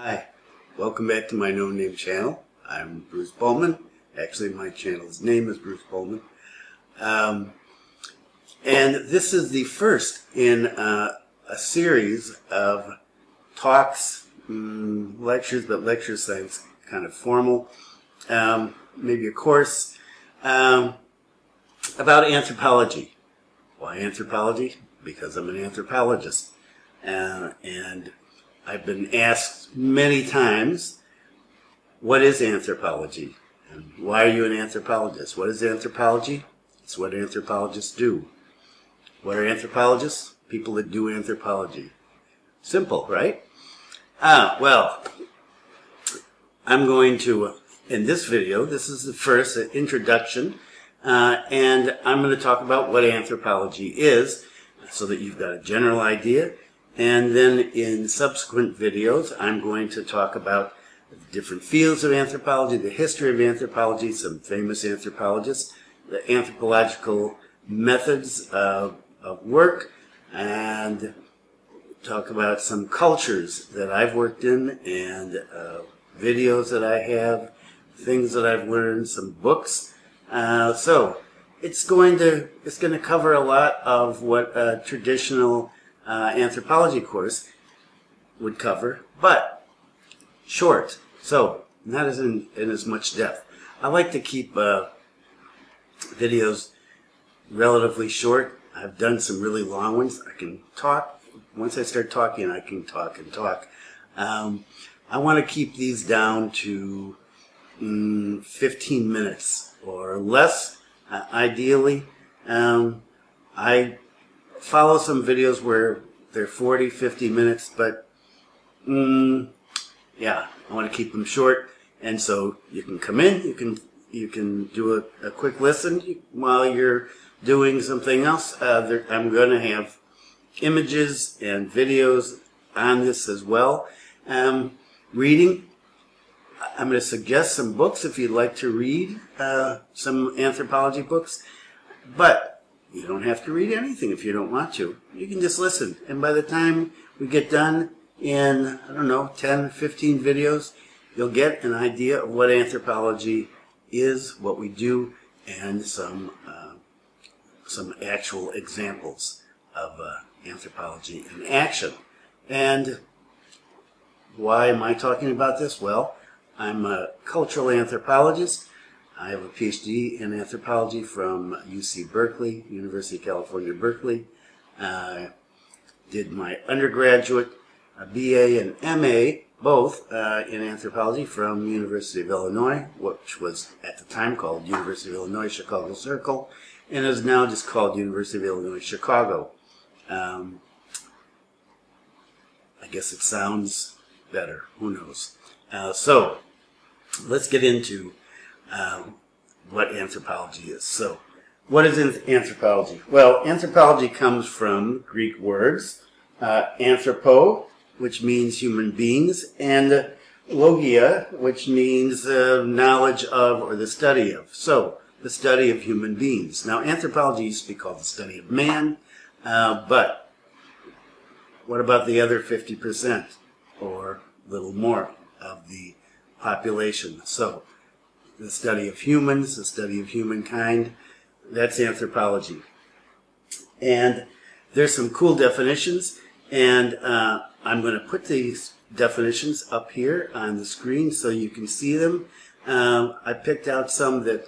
Hi, welcome back to my No Name channel. I'm Bruce Pohlmann. Actually, my channel's name is Bruce Pohlmann. Um, and this is the first in uh, a series of talks, mm, lectures, but lecture sounds kind of formal, um, maybe a course, um, about anthropology. Why anthropology? Because I'm an anthropologist. Uh, and I've been asked many times, what is anthropology? And why are you an anthropologist? What is anthropology? It's what anthropologists do. What are anthropologists? People that do anthropology. Simple, right? Ah, well, I'm going to, in this video, this is the first introduction, uh, and I'm going to talk about what anthropology is so that you've got a general idea. And then in subsequent videos, I'm going to talk about different fields of anthropology, the history of anthropology, some famous anthropologists, the anthropological methods of, of work, and talk about some cultures that I've worked in and uh, videos that I have, things that I've learned, some books. Uh, so it's going to it's going to cover a lot of what traditional uh, anthropology course would cover, but short. So not as in, in as much depth. I like to keep uh, videos relatively short. I've done some really long ones. I can talk. Once I start talking, I can talk and talk. Um, I want to keep these down to mm, 15 minutes or less, uh, ideally. Um, I follow some videos where they're 40, 50 minutes, but mm, yeah, I want to keep them short. And so you can come in, you can you can do a, a quick listen while you're doing something else. Uh, there, I'm going to have images and videos on this as well. Um, reading, I'm going to suggest some books if you'd like to read uh, some anthropology books. But you don't have to read anything if you don't want to. You can just listen. And by the time we get done in, I don't know, 10, 15 videos, you'll get an idea of what anthropology is, what we do, and some, uh, some actual examples of uh, anthropology in action. And why am I talking about this? Well, I'm a cultural anthropologist I have a PhD in anthropology from UC Berkeley, University of California, Berkeley. Uh, did my undergraduate, BA and MA, both uh, in anthropology from University of Illinois, which was at the time called University of Illinois Chicago Circle, and is now just called University of Illinois Chicago. Um, I guess it sounds better. Who knows? Uh, so let's get into um, what anthropology is. So, what is anthropology? Well, anthropology comes from Greek words uh, anthropo, which means human beings, and logia, which means uh, knowledge of or the study of. So, the study of human beings. Now, anthropology used to be called the study of man, uh, but what about the other 50% or little more of the population? So, the study of humans, the study of humankind. That's anthropology. And there's some cool definitions, and uh, I'm going to put these definitions up here on the screen so you can see them. Um, I picked out some that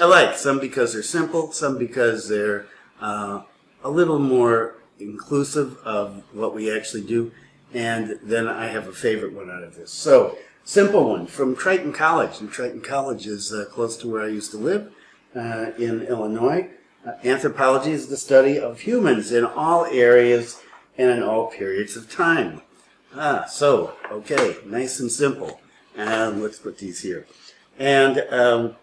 I like, some because they're simple, some because they're uh, a little more inclusive of what we actually do, and then I have a favorite one out of this. So Simple one from Triton College. And Triton College is uh, close to where I used to live uh, in Illinois. Uh, anthropology is the study of humans in all areas and in all periods of time. Ah, so, okay, nice and simple. And let's put these here. And um,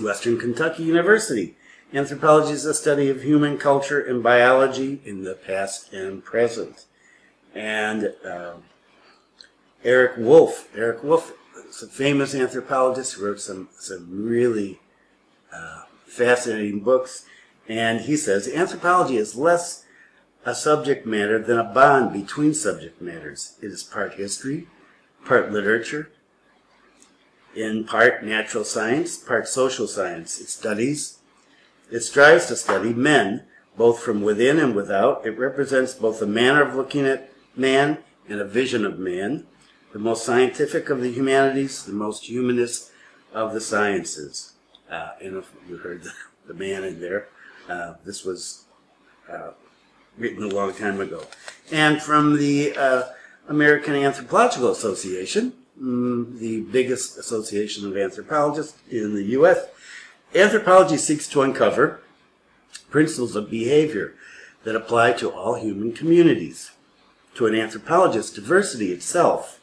Western Kentucky University. Anthropology is the study of human culture and biology in the past and present. And um, Eric Wolf. Eric Wolf a famous anthropologist wrote some, some really uh, fascinating books. And he says anthropology is less a subject matter than a bond between subject matters. It is part history, part literature, in part natural science, part social science. It studies, it strives to study men, both from within and without. It represents both a manner of looking at man and a vision of man, the most scientific of the humanities, the most humanist of the sciences. Uh, and if you heard the, the man in there, uh, this was uh, written a long time ago. And from the uh, American Anthropological Association, mm, the biggest association of anthropologists in the U.S., anthropology seeks to uncover principles of behavior that apply to all human communities. To an anthropologist, diversity itself,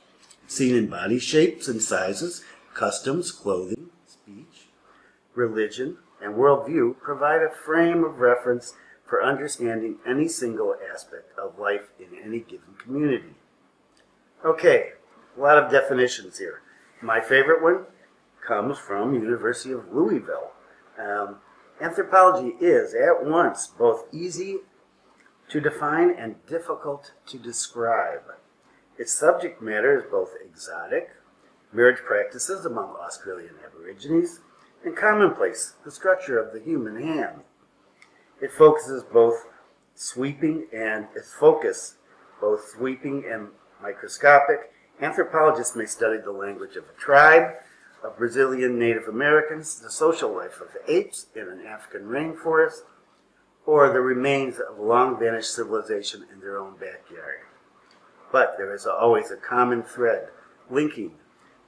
seen in body shapes and sizes, customs, clothing, speech, religion, and worldview, provide a frame of reference for understanding any single aspect of life in any given community. Okay, a lot of definitions here. My favorite one comes from University of Louisville. Um, anthropology is at once both easy to define and difficult to describe. Its subject matter is both exotic, marriage practices among Australian Aborigines, and commonplace, the structure of the human hand. It focuses both sweeping and its focus both sweeping and microscopic. Anthropologists may study the language of a tribe, of Brazilian Native Americans, the social life of apes in an African rainforest, or the remains of long vanished civilization in their own backyard. But there is always a common thread linking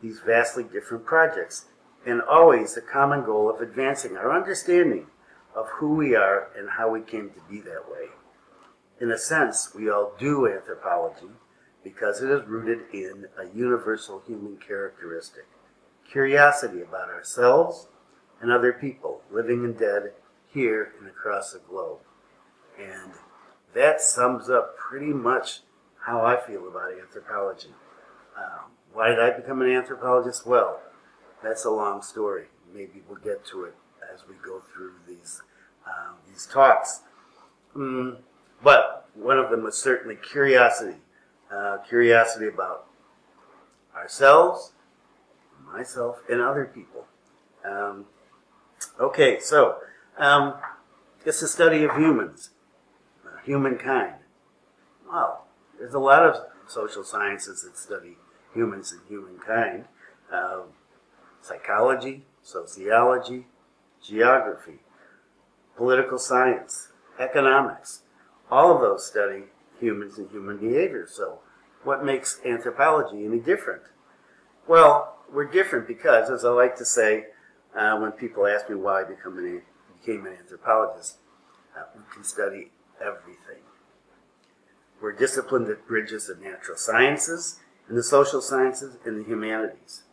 these vastly different projects, and always the common goal of advancing our understanding of who we are and how we came to be that way. In a sense, we all do anthropology because it is rooted in a universal human characteristic curiosity about ourselves and other people, living and dead, here and across the globe. And that sums up pretty much how I feel about anthropology. Um, why did I become an anthropologist? Well, that's a long story. Maybe we'll get to it as we go through these um, these talks. Mm, but one of them was certainly curiosity, uh, curiosity about ourselves, myself, and other people. Um, okay, so um, it's the study of humans, uh, humankind. Well, there's a lot of social sciences that study humans and humankind. Uh, psychology, sociology, geography, political science, economics. All of those study humans and human behavior. So, what makes anthropology any different? Well, we're different because, as I like to say, uh, when people ask me why I become an, became an anthropologist, uh, we can study everything. We're disciplined that bridges the natural sciences and the social sciences and the humanities.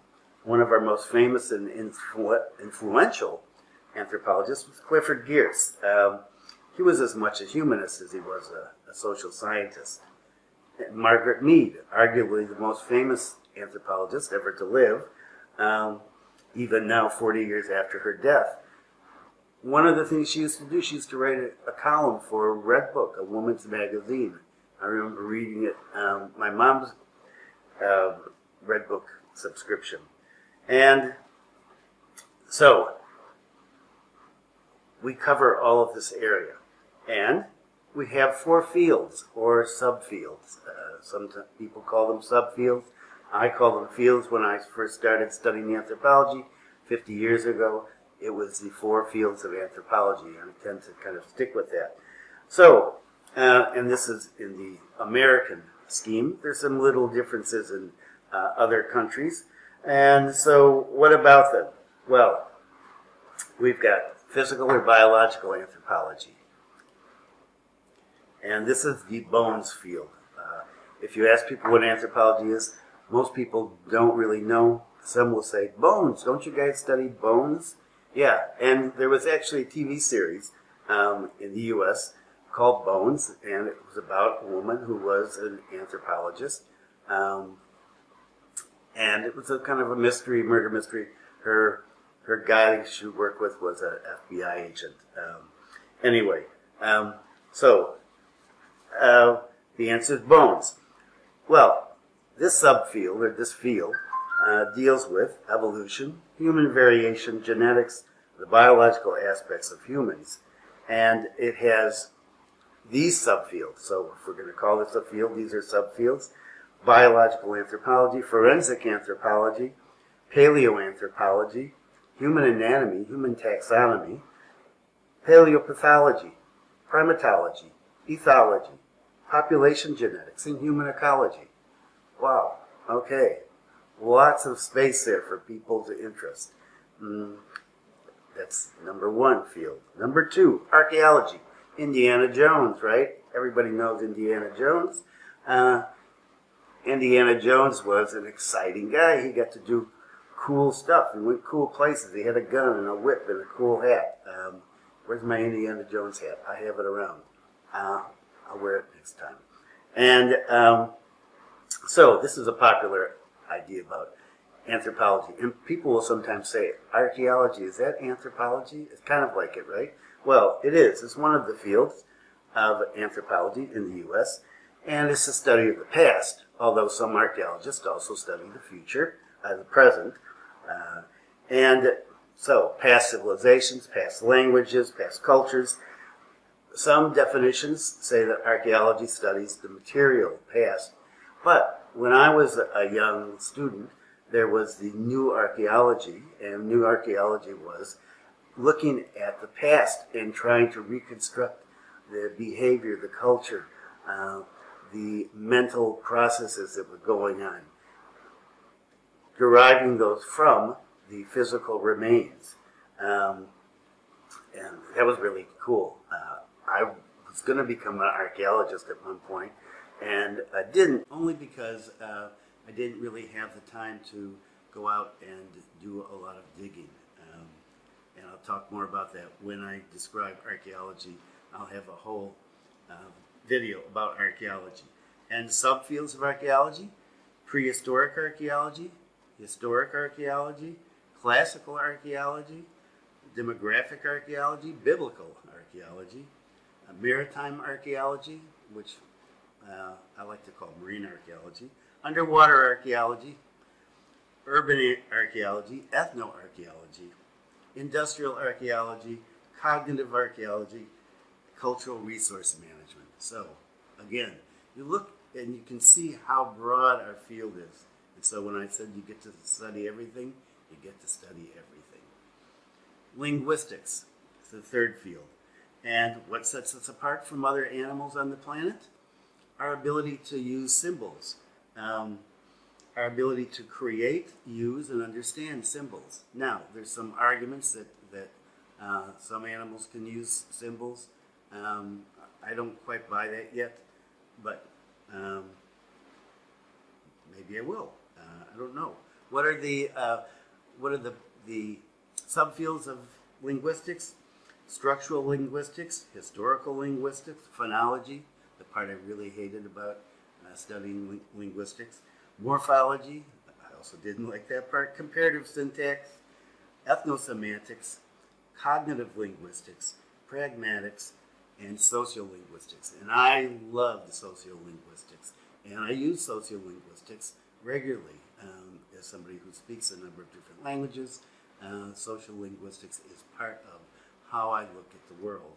One of our most famous and influ- influential anthropologists was Clifford Geertz. Um, he was as much a humanist as he was a, a social scientist. And Margaret Mead, arguably the most famous anthropologist ever to live, um, even now 40 years after her death. One of the things she used to do, she used to write a, a column for Redbook, a woman's magazine. I remember reading it, um, my mom's uh, Redbook subscription. And so, we cover all of this area. And we have four fields or subfields. Uh, some people call them subfields. I call them fields. When I first started studying anthropology 50 years ago, it was the four fields of anthropology, and I tend to kind of stick with that. So, uh, and this is in the American scheme. There's some little differences in uh, other countries. And so, what about them? Well, we've got physical or biological anthropology. And this is the bones field. Uh, if you ask people what anthropology is, most people don't really know. Some will say, Bones, don't you guys study bones? Yeah, and there was actually a TV series um, in the U.S. called Bones, and it was about a woman who was an anthropologist. Um, and it was a kind of a mystery, murder mystery. Her her guy she worked with was an FBI agent. Um, anyway, um, so uh, the answer is bones. Well, this subfield, or this field, uh, deals with evolution, human variation, genetics, the biological aspects of humans. And it has these subfields. So if we're going to call this a field, these are subfields. Biological anthropology, forensic anthropology, paleoanthropology, human anatomy, human taxonomy, paleopathology, primatology, ethology, population genetics, and human ecology. Wow, okay. Lots of space there for people's interest. Mm, that's number one field. Number two, archaeology. Indiana Jones, right? Everybody knows Indiana Jones. Uh, Indiana Jones was an exciting guy. He got to do cool stuff. He went cool places. He had a gun and a whip and a cool hat. Um, where's my Indiana Jones hat? I have it around. Uh, I'll wear it next time. And um, so this is a popular idea about anthropology. And people will sometimes say, archaeology, is that anthropology? It's kind of like it, right? Well, it is. It's one of the fields of anthropology in the U.S., and it's a study of the past, although some archaeologists also study the future, uh, the present. Uh, and so, past civilizations, past languages, past cultures. Some definitions say that archaeology studies the material past. But when I was a young student, there was the new archaeology, and new archaeology was looking at the past and trying to reconstruct the behavior, the culture, uh, the mental processes that were going on, deriving those from the physical remains. Um, and that was really cool. Uh, I was going to become an archaeologist at one point, and I didn't, only because uh, I didn't really have the time to go out and do a lot of digging. And I'll talk more about that when I describe archaeology. I'll have a whole uh, video about archaeology. And subfields of archaeology, prehistoric archaeology, historic archaeology, classical archaeology, demographic archaeology, biblical archaeology, uh, maritime archaeology, which uh, I like to call marine archaeology, underwater archaeology, urban archaeology, ethnoarchaeology, industrial archaeology, cognitive archaeology, cultural resource management. So, again, you look and you can see how broad our field is. And so when I said you get to study everything, you get to study everything. Linguistics is the third field. And what sets us apart from other animals on the planet? Our ability to use symbols. Um, our ability to create, use, and understand symbols. Now, there's some arguments that, that uh, some animals can use symbols. Um, I don't quite buy that yet, but um, maybe I will. Uh, I don't know. What are the uh, what are the the subfields of linguistics? Structural linguistics, historical linguistics, phonology, the part I really hated about uh, studying ling- linguistics, morphology. I also didn't like that part. Comparative syntax, ethnosemantics, cognitive linguistics, pragmatics, and sociolinguistics. And I love the sociolinguistics. And I use sociolinguistics regularly um, as somebody who speaks a number of different languages. Uh, sociolinguistics is part of how I look at the world.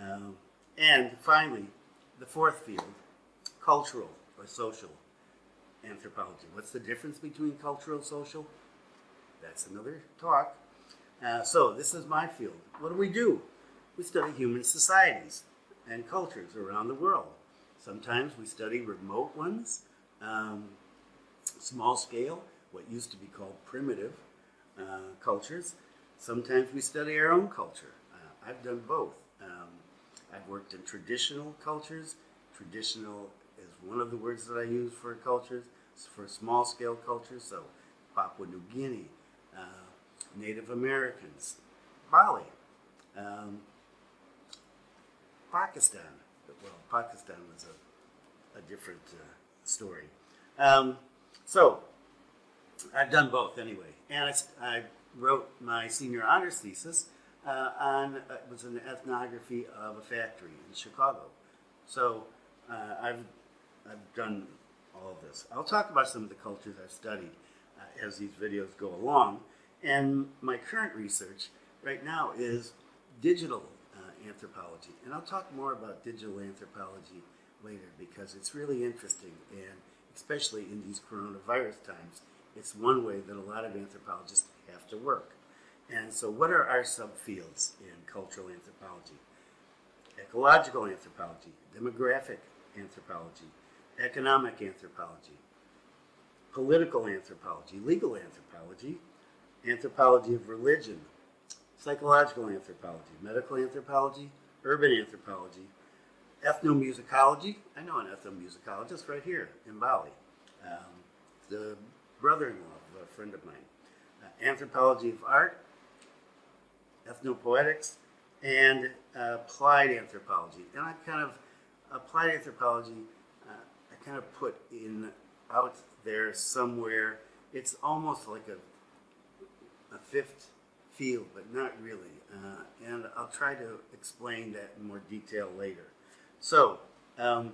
Um, and finally, the fourth field, cultural or social anthropology. What's the difference between cultural and social? That's another talk. Uh, so this is my field. What do we do? We study human societies and cultures around the world. Sometimes we study remote ones, um, small scale, what used to be called primitive uh, cultures. Sometimes we study our own culture. Uh, I've done both. Um, I've worked in traditional cultures. Traditional one of the words that I use for cultures for small scale cultures, so Papua New Guinea, uh, Native Americans, Bali, um, Pakistan. Well, Pakistan was a, a different uh, story. Um, so I've done both anyway, and I, I wrote my senior honors thesis uh, on uh, it was an ethnography of a factory in Chicago. So uh, I've I've done all of this. I'll talk about some of the cultures I've studied uh, as these videos go along. And my current research right now is digital uh, anthropology. And I'll talk more about digital anthropology later because it's really interesting and especially in these coronavirus times, it's one way that a lot of anthropologists have to work. And so what are our subfields in cultural anthropology? Ecological anthropology, demographic anthropology, economic anthropology, political anthropology, legal anthropology, anthropology of religion, psychological anthropology, medical anthropology, urban anthropology, ethnomusicology. I know an ethnomusicologist right here in Bali, um, the brother-in-law of a friend of mine. Uh, anthropology of art, ethnopoetics, and uh, applied anthropology. And I kind of applied anthropology. Kind of put in out there somewhere. It's almost like a a fifth field, but not really. Uh, and I'll try to explain that in more detail later. So, um,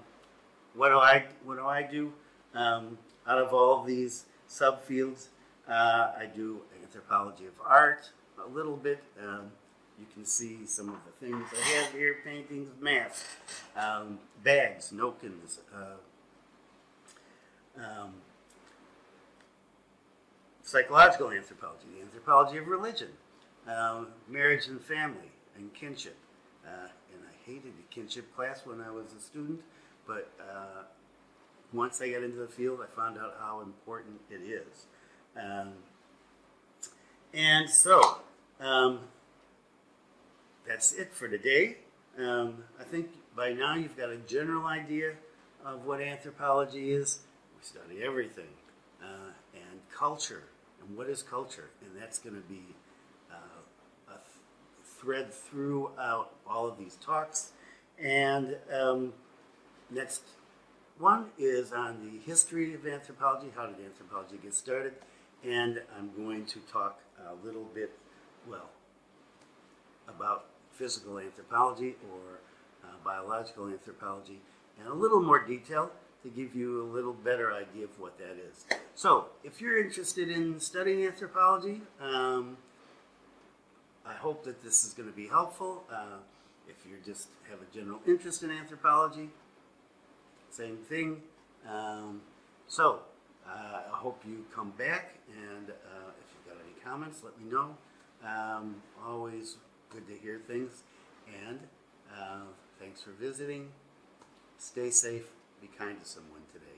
what do I what do I do? Um, out of all these subfields, uh, I do anthropology of art a little bit. Um, you can see some of the things I have here: paintings, masks, um, bags, nokens. Uh, um, psychological anthropology, the anthropology of religion, um, marriage and family, and kinship. Uh, and I hated the kinship class when I was a student, but uh, once I got into the field, I found out how important it is. Um, and so, um, that's it for today. Um, I think by now you've got a general idea of what anthropology is. We study everything, uh, and culture, and what is culture, and that's going to be uh, a th- thread throughout all of these talks. And um, next one is on the history of anthropology. How did anthropology get started? And I'm going to talk a little bit, well, about physical anthropology or uh, biological anthropology in a little more detail to give you a little better idea of what that is. So, if you're interested in studying anthropology, um, I hope that this is going to be helpful. Uh, if you just have a general interest in anthropology, same thing. Um, so, uh, I hope you come back, and uh, if you've got any comments, let me know. Um, always good to hear things, and uh, thanks for visiting. Stay safe. Be kind to someone today.